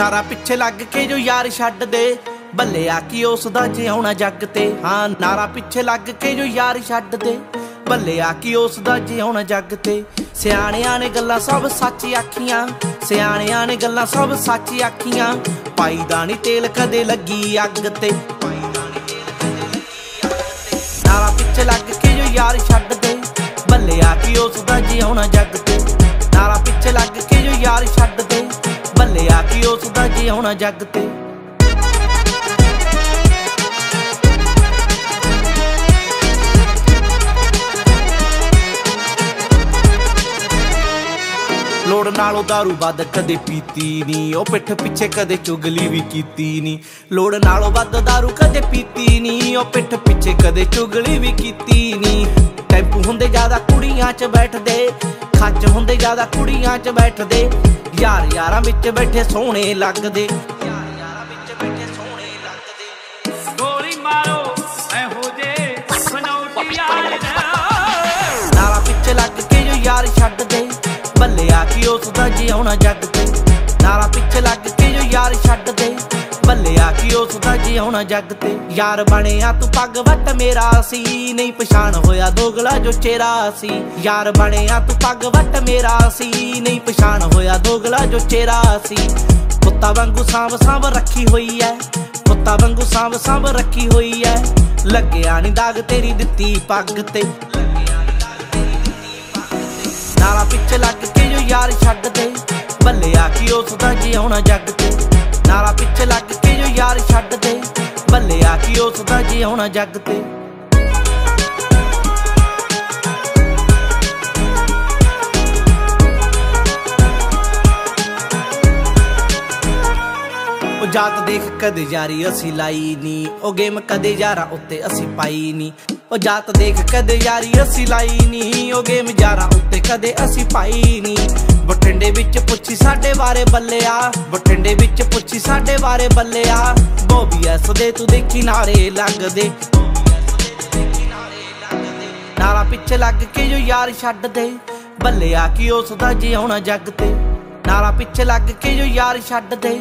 ਨਾਰਾ ਪਿੱਛੇ ਲੱਗ ਕੇ ਜੋ ਯਾਰ ਛੱਡ ਦੇ। ਬੱਲਿਆ ਕੀ ਉਸ ਦਾ ਜਿਉਣਾ ਜੱਗ ਤੇ। ਹਾਂ, ਨਾਰਾ ਪਿੱਛੇ ਲੱਗ ਕੇ ਜੋ ਯਾਰ ਛੱਡ ਦੇ। ਬੱਲਿਆ ਕੀ ਉਸ ਦਾ ਜਿਉਣਾ ਜੱਗ ਤੇ। ਸਿਆਣਿਆਂ ਨੇ ਗੱਲਾਂ ਸਭ ਸੱਚ ਆਖੀਆਂ। ਸਿਆਣਿਆਂ ਨੇ ਗੱਲਾਂ ਸਭ ਸੱਚ ਆਖੀਆਂ। ਪਾਈ ਦਾ ਨੀ ਤੇਲ ਕਦੇ ਲੱਗੀ ਅੱਗ ਤੇ। ਨਾਰਾ ਪਿੱਛੇ ਲੱਗ ਕੇ ਜੋ ਯਾਰ ਛੱਡ ਦੇ। ਬੱਲਿਆ ਕੀ ਉਸ ਦਾ ਜਿਉਣਾ ਜੱਗ ਤੇ। ਨਾਰਾ ਪਿੱਛੇ ਲੱਗ ਕੇ ਜੋ ਯਾਰ ਛੱਡ ਦੇ। ਬੱਲਿਆ ਕੀ ਉਸ ਦਾ ਜਿਉਣਾ ਜੱਗ ਤੇ ਲੋੜ ਨਾਲੋਂ दारू ਵੱਧ ਕਦੇ ਪੀਤੀ ਨਹੀਂ ਉਹ ਪਿੱਠ ਪਿੱਛੇ ਕਦੇ ਚੁਗਲੀ ਵੀ ਕੀਤੀ ਨਹੀਂ ਲੋੜ ਨਾਲੋਂ ਵੱਧ दारू ਕਦੇ ਪੀਤੀ ਨਹੀਂ ਉਹ ਪਿੱਠ ਪਿੱਛੇ ਕਦੇ ਚੁਗਲੀ ਵੀ ਕੀਤੀ ਨਹੀਂ ਟੈਂਪੂ ਹੁੰਦੇ ਜ਼ਿਆਦਾ ਕੁੜੀਆਂ 'ਚ ਬੈਠਦੇ ਖੱਚ ਹੁੰਦੇ ਜ਼ਿਆਦਾ ਕੁੜੀਆਂ 'ਚ ਬੈਠਦੇ ਯਾਰ ਯਾਰਾਂ ਵਿੱਚ ਬੈਠੇ ਸੋਹਣੇ ਲੱਗਦੇ। ਯਾਰ ਯਾਰਾਂ ਵਿੱਚ ਬੈਠੇ ਸੋਹਣੇ ਲੱਗਦੇ ਗੋਲੀ ਮਾਰੋ ਜੇ ਯਾਰ ਨਾਰਾ ਪਿੱਛੇ ਲੱਗ ਕੇ ਜੋ ਯਾਰ ਛੱਡ ਦੇ ਬੱਲਿਆ ਕੀ ਉਸ ਦਾ ਜਿਉਣਾ ਜੱਗ ਤੇ। ਨਾਰਾ ਪਿੱਛੇ ਲੱਗ ਕੇ ਜੋ ਯਾਰ ਛੱਡ ਦੇ ਬੱਲਿਆ ਕੀ ਉਸ ਦਾ ਜਿਉਣਾ ਜੱਗ ਤੇ। ਯਾਰ ਬਣਿਆ ਤੂੰ ਪੱਗ ਵੱਟ ਮੇਰਾ ਸੀ। ਨਹੀਂ ਪਛਾਣ ਹੋਇਆ ਦੋਗਲਾ ਜੋ ਚਿਹਰਾ ਸੀ। ਯਾਰ ਬਣਿਆ ਤੂੰ ਪੱਗ ਵੱਟ ਮੇਰਾ ਸੀ। ਨਹੀਂ ਪਛਾਣ ਹੋਇਆ ਦੋਗਲਾ ਜੋ ਚਿਹਰਾ ਸੀ। ਕੁੱਤਾ ਵਾਂਗੂ ਸਾਂਭ ਸਾਂਭ ਰੱਖੀ ਹੋਈ ਐ। ਕੁੱਤਾ ਵਾਂਗੂ ਸਾਂਭ ਸਾਂਭ ਰੱਖੀ ਹੋਈ ਐ। ਲੱਗਿਆ ਨੀ ਦਾਗ ਤੇਰੀ ਦਿੱਤੀ ਪੱਗ ਤੇ। ਨਾਲਾ ਪਿੱਛੇ ਲੱਗ ਕੇ ਜੋ ਯਾਰ ਛੱਡ ਦੇ। ਬੱਲਿਆ ਕੀ ਉਸ ਦਾ ਜਿਉਣਾ ਜੱਗ ਯਾਰ ਛੱਡ ਦੇ। ਬੱਲਿਆ ਕੀ ਉਸ ਦਾ ਜਿਉਣਾ ਜੱਗ ਤੇ। ਉਹ ਜਾਤ ਦੇਖ ਕਦੇ ਯਾਰੀ ਅਸੀਂ ਲਾਈ ਨਹੀਂ ਉਹ ਗੇਮ ਕਦੇ ਯਾਰਾਂ ਉੱਤੇ ਅਸੀਂ ਪਾਈ ਨਹੀਂ ਉਹ ਜਾਤ ਦੇਖ ਕਦੇ ਯਾਰੀ ਅਸੀਂ ਲਾਈ ਨਹੀਂ ਉਹ ਗੇਮ ਯਾਰਾਂ ਉੱਤੇ ਕਦੇ ਅਸੀਂ ਪਾਈ ਨਹੀਂ ਬਠਿੰਡੇ ਵਿੱਚ ਪੁੱਛੀ ਸਾਡੇ ਬਾਰੇ ਬੱਲਿਆ। ਬਠਿੰਡੇ ਵਿੱਚ ਪੁੱਛੀ ਸਾਡੇ ਬਾਰੇ ਬੱਲਿਆ। ਬੋਬੀ ਐਸ ਦੇ ਤੂੰ ਦੇਖੀ ਨਾਰੇ ਲੱਗਦੇ। ਨਾਰਾ ਪਿੱਛੇ ਲੱਗ ਕੇ ਜੋ ਯਾਰ ਛੱਡ ਦੇ ਬੱਲਿਆ ਕੀ ਉਸ ਦਾ ਜਿਉਣਾ ਜੱਗ ਤੇ। ਨਾਲਾ ਪਿੱਛੇ ਲੱਗ ਕੇ ਜੋ ਯਾਰ ਛੱਡ ਦੇ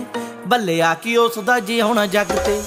ਬੱਲਿਆ ਕੀ ਉਸ ਦਾ ਜਿਉਣਾ ਜੱਗ ਤੇ।